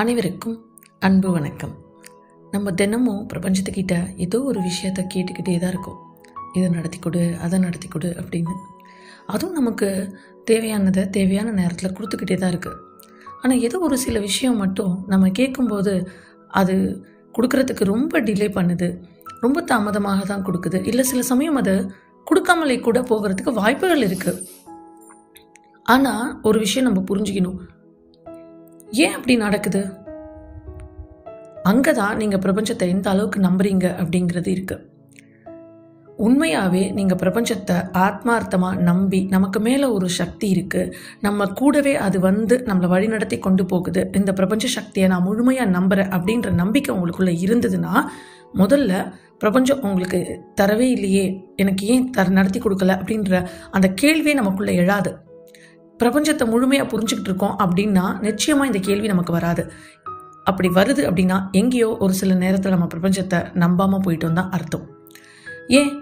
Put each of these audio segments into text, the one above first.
அனைவருக்கும் அன்பு வணக்கம். நம்ம தினமும் பிரபஞ்சத்துக்கிட்ட ஏதோ ஒரு விஷயத்த கேட்டுக்கிட்டே தான் இருக்கும். இதை நடத்தி கொடு அதை நடத்தி கொடு அப்படின்னு. அதுவும் நமக்கு தேவையானதை தேவையான நேரத்தில் கொடுத்துக்கிட்டே தான் இருக்குது ஆனால் ஏதோ ஒரு சில விஷயம் மட்டும் நம்ம கேட்கும்போது அது கொடுக்கறதுக்கு ரொம்ப டிலே பண்ணுது. ரொம்ப தாமதமாக தான் கொடுக்குது. இல்லை சில சமயம் அது கொடுக்காமலே கூட போகிறதுக்கு வாய்ப்புகள் இருக்குது ஆனால் ஒரு விஷயம் நம்ம புரிஞ்சுக்கணும். ஏன் அப்படி நடக்குது? அங்கே தான் நீங்கள் பிரபஞ்சத்தை எந்த அளவுக்கு நம்புறீங்க அப்படிங்கிறது இருக்கு. உண்மையாகவே நீங்கள் பிரபஞ்சத்தை ஆத்மார்த்தமாக நம்பி நமக்கு மேலே ஒரு சக்தி இருக்குது நம்ம கூடவே அது வந்து நம்மளை வழிநடத்தி கொண்டு போகுது. இந்த பிரபஞ்ச சக்தியை நான் முழுமையாக நம்புகிறேன் அப்படின்ற நம்பிக்கை உங்களுக்குள்ளே இருந்ததுன்னா முதல்ல பிரபஞ்சம் உங்களுக்கு தரவே இல்லையே. எனக்கு ஏன் தர நடத்தி கொடுக்கல அப்படின்ற அந்த கேள்வியே நமக்குள்ளே எழாது. பிரபஞ்சத்தை முழுமையாக புரிஞ்சுக்கிட்டு இருக்கோம் அப்படின்னா நிச்சயமாக இந்த கேள்வி நமக்கு வராது. அப்படி வருது அப்படின்னா எங்கேயோ ஒரு சில நேரத்தில் நம்ம பிரபஞ்சத்தை நம்பாமல் போயிட்டோம் தான் அர்த்தம். ஏன்?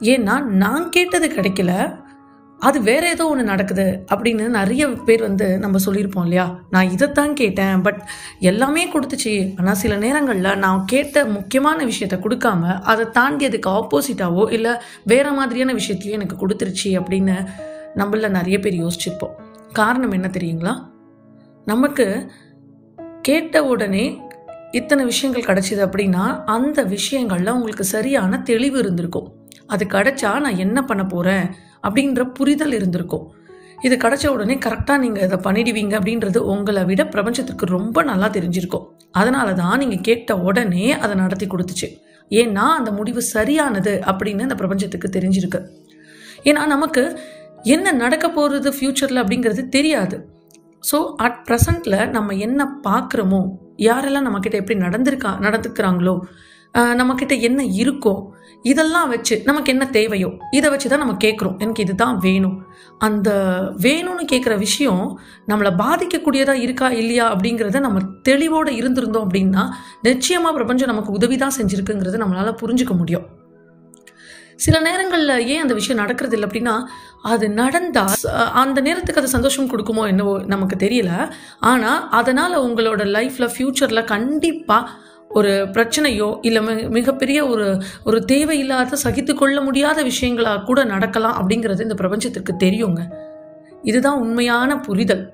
ஏன்னா நான் கேட்டது கிடைக்கல அது வேற ஏதோ ஒன்று நடக்குது அப்படின்னு நிறைய பேர் வந்து நம்ம சொல்லியிருப்போம் இல்லையா? நான் இதைத்தான் கேட்டேன் பட் எல்லாமே கொடுத்துச்சு. ஆனால் சில நேரங்களில் நான் கேட்ட முக்கியமான விஷயத்த கொடுக்காம அதை தாண்டி அதுக்கு ஆப்போசிட்டாவோ இல்லை வேற மாதிரியான விஷயத்தையோ எனக்கு கொடுத்துருச்சு அப்படின்னு நம்மள நிறைய பேர் யோசிச்சிருப்போம். காரணம் என்ன தெரியுங்களா? நமக்கு கேட்ட உடனே இத்தனை விஷயங்கள் கிடைச்சிது அப்படின்னா அந்த விஷயங்கள்ல உங்களுக்கு சரியான தெளிவு இருந்திருக்கும். அது கிடைச்சா நான் என்ன பண்ண போறேன்? அப்படின்ற புரிதல் இருந்திருக்கும். இது கிடைச்ச உடனே கரெக்டாக நீங்கள் இதை பண்ணிடுவீங்க அப்படின்றது உங்களை விட பிரபஞ்சத்துக்கு ரொம்ப நல்லா தெரிஞ்சிருக்கும். அதனால தான் நீங்கள் கேட்ட உடனே அதை நடத்தி கொடுத்துச்சு. ஏன்னா அந்த முடிவு சரியானது அப்படின்னு அந்த பிரபஞ்சத்துக்கு தெரிஞ்சிருக்கு. ஏன்னா நமக்கு என்ன நடக்க போகிறது ஃப்யூச்சரில் அப்படிங்கிறது தெரியாது. ஸோ அட் ப்ரெசண்ட்டில் நம்ம என்ன பார்க்குறோமோ யாரெல்லாம் நம்மக்கிட்ட எப்படி நடந்திருக்கா நடந்துக்கிறாங்களோ நம்மக்கிட்ட என்ன இருக்கோ இதெல்லாம் வச்சு நமக்கு என்ன தேவையோ இதை வச்சு தான் நம்ம கேட்குறோம். எனக்கு இதுதான் வேணும். அந்த வேணும்னு கேட்குற விஷயம் நம்மளை பாதிக்கக்கூடியதாக இருக்கா இல்லையா அப்படிங்கிறத நம்ம தெளிவோடு இருந்திருந்தோம் அப்படின்னா நிச்சயமாக பிரபஞ்சம் நமக்கு உதவி தான் செஞ்சுருக்குங்கிறத நம்மளால் புரிஞ்சுக்க முடியும். சில நேரங்களில் ஏன் அந்த விஷயம் நடக்கிறது இல்லை அப்படின்னா அது நடந்தால் அந்த நேரத்துக்கு அது சந்தோஷம் கொடுக்குமோ என்னவோ நமக்கு தெரியல. ஆனால் அதனால் உங்களோட லைஃப்பில் ஃப்யூச்சரில் கண்டிப்பாக ஒரு பிரச்சனையோ இல்லை மிகப்பெரிய ஒரு ஒரு தேவையில்லாத சகித்து கொள்ள முடியாத விஷயங்களாக கூட நடக்கலாம் அப்படிங்கிறது இந்த பிரபஞ்சத்திற்கு தெரியுங்க. இதுதான் உண்மையான புரிதல்.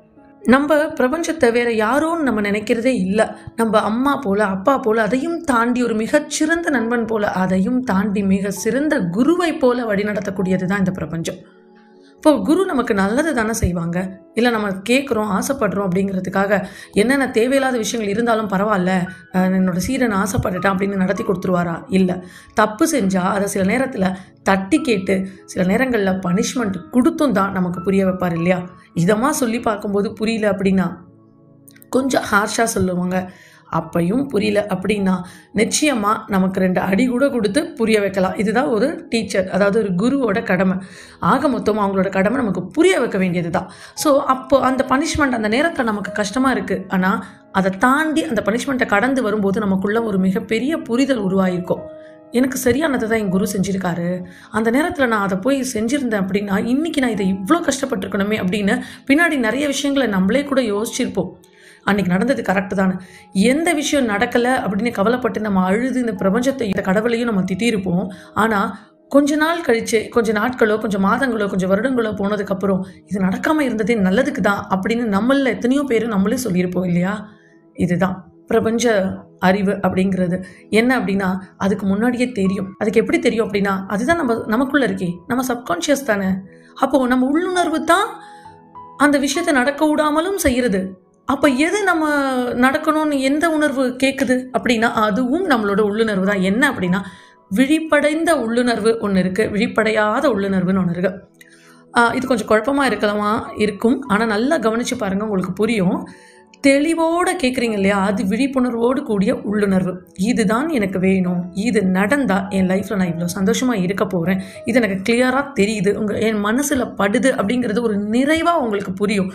நம்ம பிரபஞ்சத்தை வேற யாரோன்னு நம்ம நினைக்கிறதே இல்லை. நம்ம அம்மா போல அப்பா போல அதையும் தாண்டி ஒரு மிகச்சிறந்த நண்பன் போல அதையும் தாண்டி மிக சிறந்த குருவை போல வழிநடத்தக்கூடியது தான் இந்த பிரபஞ்சம். இப்போ குரு நமக்கு நல்லது தானே செய்வாங்க? இல்லை நம்ம கேட்குறோம் ஆசைப்படுறோம் அப்படிங்கிறதுக்காக என்னென்ன தேவையில்லாத விஷயங்கள் இருந்தாலும் பரவாயில்ல என்னோட சீரன் ஆசைப்பட்டுட்டேன் அப்படின்னு நடத்தி கொடுத்துருவாரா? இல்லை. தப்பு செஞ்சால் அதை சில நேரத்தில் தட்டி கேட்டு சில நேரங்களில் பனிஷ்மெண்ட் கொடுத்தும் தான் நமக்கு புரிய வைப்பார் இல்லையா? இதமாக சொல்லி பார்க்கும்போது புரியல அப்படின்னா கொஞ்சம் ஹார்ஷாக சொல்லுவாங்க. அப்பையும் புரியல அப்படின்னா நிச்சயமாக நமக்கு ரெண்டு அடி கூட கொடுத்து புரிய வைக்கலாம். இதுதான் ஒரு டீச்சர் அதாவது ஒரு குருவோட கடமை. ஆக மொத்தம் அவங்களோட கடமை நமக்கு புரிய வைக்க வேண்டியது தான் ஸோ அப்போ அந்த பனிஷ்மெண்ட் அந்த நேரத்தில் நமக்கு கஷ்டமாக இருக்குது ஆனால் அதை தாண்டி அந்த பனிஷ்மெண்ட்டை கடந்து வரும்போது நமக்குள்ள ஒரு மிகப்பெரிய புரிதல் உருவாயிருக்கும். எனக்கு சரியானதை தான் என் குரு செஞ்சுருக்காரு. அந்த நேரத்தில் நான் அதை போய் செஞ்சுருந்தேன் அப்படின்னா இன்றைக்கி நான் இதை இவ்வளோ கஷ்டப்பட்டிருக்கணுமே அப்படின்னு பின்னாடி நிறைய விஷயங்களை நம்மளே கூட யோசிச்சிருப்போம். அன்னைக்கு நடந்தது கரெக்டு தானே. எந்த விஷயம் நடக்கலை அப்படின்னு கவலைப்பட்டு நம்ம அழுது இந்த பிரபஞ்சத்தை இந்த கடவுளையும் நம்ம திட்டியிருப்போம் ஆனால் கொஞ்ச நாள் கழிச்சு கொஞ்ச நாட்களோ கொஞ்சம் மாதங்களோ கொஞ்சம் வருடங்களோ போனதுக்கப்புறம் இது நடக்காமல் இருந்ததே நல்லதுக்கு தான் அப்படின்னு நம்மள எத்தனையோ பேர் நம்மளே சொல்லியிருப்போம் இல்லையா? இதுதான். பிரபஞ்ச அறிவு அப்படிங்கிறது. என்ன அப்படின்னா அதுக்கு முன்னாடியே தெரியும். அதுக்கு எப்படி தெரியும் அப்படின்னா அதுதான் நம்ம நமக்குள்ள இருக்கே. நம்ம சப்கான்ஷியஸ் தானே. அப்போ நம்ம உள்ளுணர்வு தான் அந்த விஷயத்தை நடக்க விடாமலும் செய்யறது. அப்போ எது நம்ம நடக்கணும்னு எந்த உணர்வு கேட்குது அப்படின்னா அதுவும் நம்மளோட உள்ளுணர்வு தான். என்ன அப்படின்னா விழிப்படைந்த உள்ளுணர்வு ஒன்று இருக்குது விழிப்படையாத உள்ளுணர்வுன்னு ஒன்று இருக்குது இது கொஞ்சம் குழப்பமாக இருக்கலாமா இருக்கும். ஆனால் நல்லா கவனித்து பாருங்கள் உங்களுக்கு புரியும். தெளிவோடு கேட்குறீங்க இல்லையா? அது விழிப்புணர்வோடு கூடிய உள்ளுணர்வு. இதுதான் எனக்கு வேணும். இது நடந்தால் என் லைஃப்பில் நான் இவ்வளோ சந்தோஷமாக இருக்க போகிறேன் இது எனக்கு கிளியராக தெரியுது. உங்கள் என் மனசில் படுது அப்படிங்கிறது ஒரு நிறைவாக உங்களுக்கு புரியும்.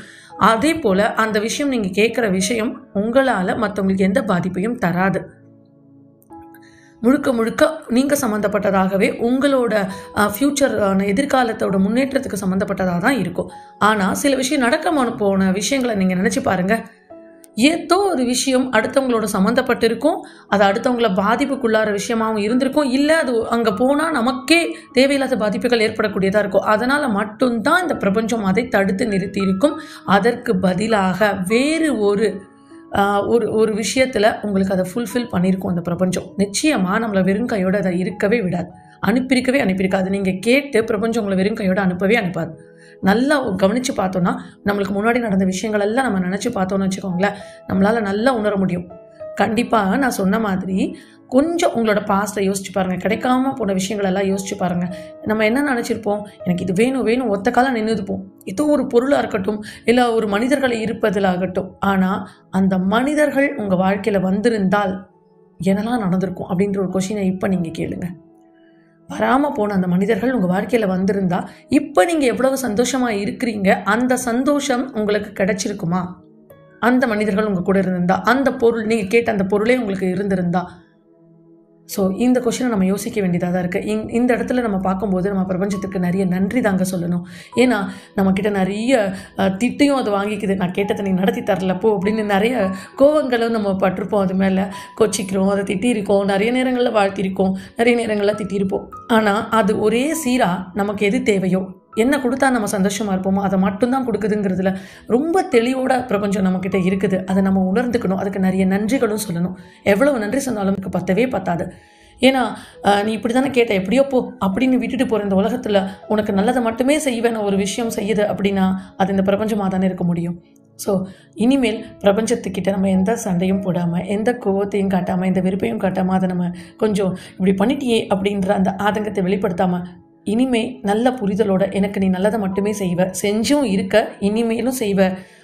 அதே போல் அந்த விஷயம் நீங்கள் கேட்குற விஷயம் உங்களால் மற்றவங்களுக்கு எந்த பாதிப்பையும் தராது. முழுக்க முழுக்க நீங்கள் சம்மந்தப்பட்டதாகவே உங்களோட ஃப்யூச்சர் எதிர்காலத்தோட முன்னேற்றத்துக்கு சம்மந்தப்பட்டதாக தான் இருக்கும். ஆனால் சில விஷயம் நடக்க போன விஷயங்களை நீங்கள் நினச்சி பாருங்கள் ஏதோ ஒரு விஷயம் அடுத்தவங்களோட சம்மந்தப்பட்டிருக்கும் அது அடுத்தவங்கள பாதிப்புக்குள்ளார விஷயமாகவும் இருந்திருக்கும். இல்லை அது அங்கே போனால் நமக்கே தேவையில்லாத பாதிப்புகள் ஏற்படக்கூடியதாக இருக்கும். அதனால் மட்டும்தான் இந்த பிரபஞ்சம் அதை தடுத்து நிறுத்தி இருக்கும் அதற்கு பதிலாக வேறு ஒரு ஒரு ஒரு விஷயத்தில் உங்களுக்கு அதை ஃபுல்ஃபில் பண்ணியிருக்கும் அந்த பிரபஞ்சம். நிச்சயமாக நம்மளை வெறுங்கையோடு அதை இருக்கவே விடாது. அனுப்பியிருக்கவே அனுப்பியிருக்காது. நீங்கள் கேட்டு பிரபஞ்சம் உங்களை வெறும் அனுப்பவே அனுப்பாது. நல்லா கவனித்து பார்த்தோன்னா நம்மளுக்கு முன்னாடி நடந்த விஷயங்கள் எல்லாம் நம்ம நினச்சி பார்த்தோன்னு வச்சுக்கோங்களேன் நம்மளால் நல்லா உணர முடியும். கண்டிப்பாக நான் சொன்ன மாதிரி கொஞ்சம் உங்களோட பாஸ்ட்டை யோசிச்சு பாருங்கள் கிடைக்காம போன விஷயங்களெல்லாம் யோசிச்சு பாருங்கள் நம்ம என்ன நினச்சிருப்போம்? எனக்கு இது வேணும் வேணும் ஒத்த காலம் நின்றுதுப்போம் ஏதோ ஒரு பொருளாக இருக்கட்டும் இல்லை ஒரு மனிதர்கள் இருப்பதிலாகட்டும் ஆனால் அந்த மனிதர்கள் உங்கள் வாழ்க்கையில் வந்திருந்தால் என்னெல்லாம் நடந்திருக்கும் அப்படின்ற ஒரு கொஷினை இப்போ நீங்கள் கேளுங்கள் வராமல் போன அந்த மனிதர்கள் உங்கள் வாழ்க்கையில் வந்திருந்தா இப்போ நீங்கள் எவ்வளவு சந்தோஷமாக இருக்கிறீங்க அந்த சந்தோஷம் உங்களுக்கு கிடைச்சிருக்குமா? அந்த மனிதர்கள் உங்கள் கூட இருந்திருந்தா அந்த பொருள் நீங்கள் கேட்ட அந்த பொருளே உங்களுக்கு இருந்திருந்தா ஸோ இந்த கொஷினை நம்ம யோசிக்க வேண்டியதாக தான் இருக்குது இங் இந்த இடத்துல நம்ம பார்க்கும்போது நம்ம பிரபஞ்சத்துக்கு நிறைய நன்றி தாங்க சொல்லணும். ஏன்னா நம்மக்கிட்ட நிறைய திட்டையும் அது வாங்கிக்குது. நான் கேட்டதை நீ நடத்தி தரல போ அப்படின்னு நிறைய கோவங்களும் நம்ம பட்டிருப்போம் அது மேலே. கொச்சிக்கிறோம் அதை திட்டியிருக்கோம். நிறைய நேரங்களில் வாழ்த்திருக்கோம் நிறைய நேரங்களில் திட்டியிருப்போம். ஆனால் அது ஒரே சீராக நமக்கு எது தேவையோ என்ன கொடுத்தா நம்ம சந்தோஷமாக இருப்போமோ அதை மட்டும்தான் கொடுக்குதுங்கிறதுல ரொம்ப தெளிவோட பிரபஞ்சம் நம்மக்கிட்ட இருக்குது. அதை நம்ம உணர்ந்துக்கணும். அதுக்கு நிறைய நன்றிகளும் சொல்லணும். எவ்வளவு நன்றி சொன்னாலும் நமக்கு பத்தவே பத்தாது. ஏன்னா நீ இப்படி தானே கேட்ட எப்படியோ போ அப்படின்னு விட்டுட்டு போகிற இந்த உலகத்தில் உனக்கு நல்லதை மட்டுமே செய்வேன் ஒரு விஷயம் செய்யுது அப்படின்னா அது இந்த பிரபஞ்சமாக தானே இருக்க முடியும். ஸோ இனிமேல் பிரபஞ்சத்துக்கிட்ட நம்ம எந்த சண்டையும் போடாமல் எந்த கோவத்தையும் காட்டாமல் எந்த வெறுப்பையும் காட்டாமல் அதை நம்ம கொஞ்சம் இப்படி பண்ணிட்டியே அப்படின்ற அந்த ஆதங்கத்தை வெளிப்படுத்தாமல் இனிமே நல்ல புரிதலோட எனக்கு நீ நல்லதை மட்டுமே செய்வ. செஞ்சும் இருக்க இனிமேலும் செய்வ.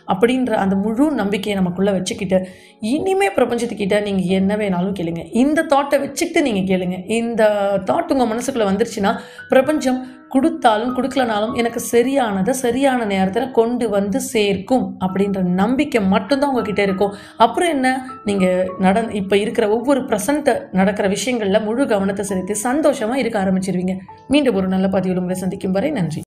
அப்படின்ற அந்த முழு நம்பிக்கையை நமக்குள்ளே வச்சுக்கிட்டு இனிமே பிரபஞ்சத்துக்கிட்ட நீங்கள் என்ன வேணாலும் கேளுங்க. இந்த தாட்டை வச்சுக்கிட்டு நீங்கள் கேளுங்க. இந்த தாட் உங்கள் மனசுக்குள்ளே வந்துருச்சுன்னா பிரபஞ்சம் கொடுத்தாலும் கொடுக்கலனாலும் எனக்கு சரியானதை சரியான நேரத்தில் கொண்டு வந்து சேர்க்கும் அப்படின்ற நம்பிக்கை மட்டும்தான் உங்ககிட்ட இருக்கும். அப்புறம் என்ன? நீங்கள் நட இப்போ இருக்கிற ஒவ்வொரு ப்ரெசண்ட்டை நடக்கிற விஷயங்களில் முழு கவனத்தை செலுத்தி சந்தோஷமாக இருக்க ஆரம்பிச்சிருவீங்க. மீண்டும் ஒரு நல்ல பதிவில் உங்களை சந்திக்கும் வரை நன்றி.